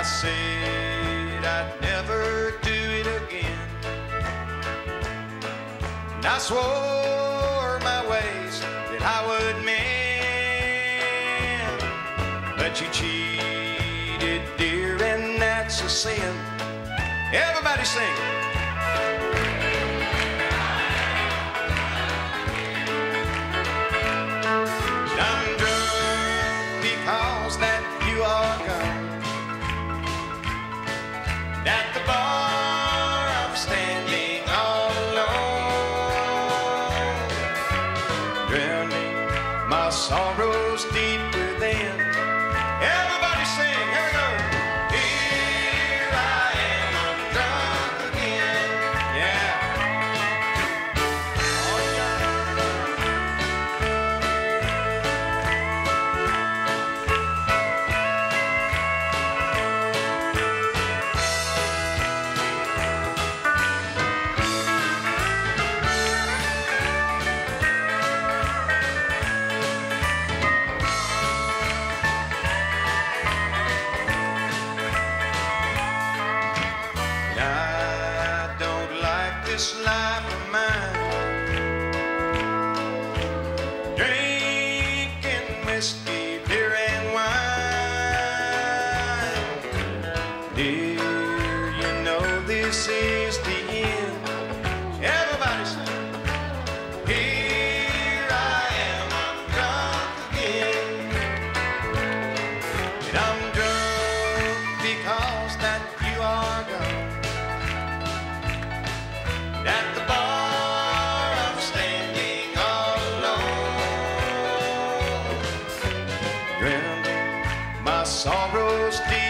I said I'd never do it again. And I swore my ways that I would mend. But you cheated, dear, and that's a sin. Everybody sing. this life of mine. Drinking whiskey. sorrows deep.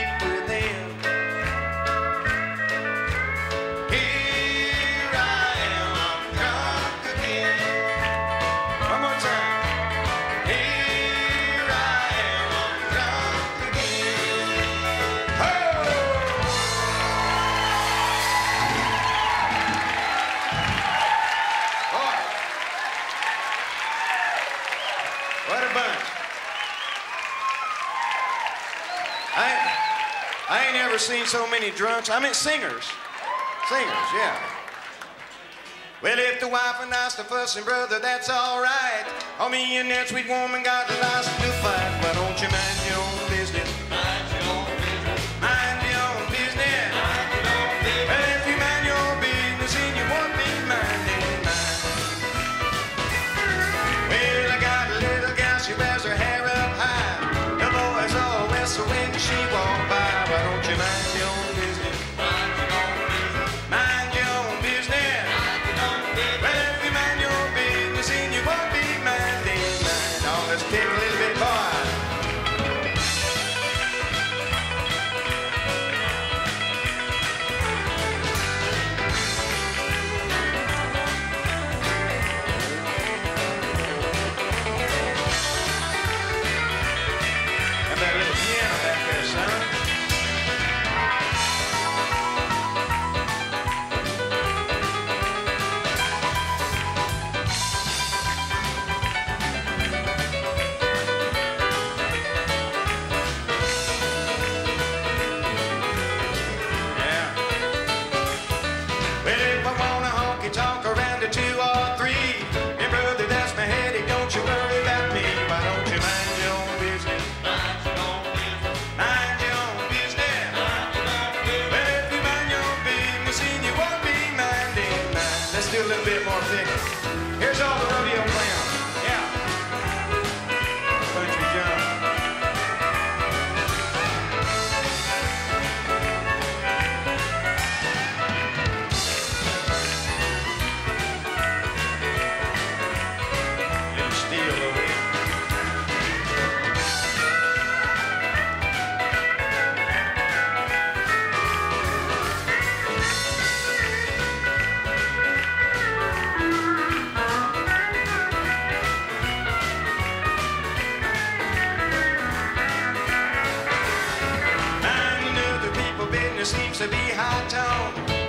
I ain't ever seen so many drunks. I mean, singers. Singers, yeah. Well, if the wife and I's to fussing, brother, that's all right. Oh, me and that sweet woman got lots to fight. Why don't you mind your own business. talk it seems to be high tone.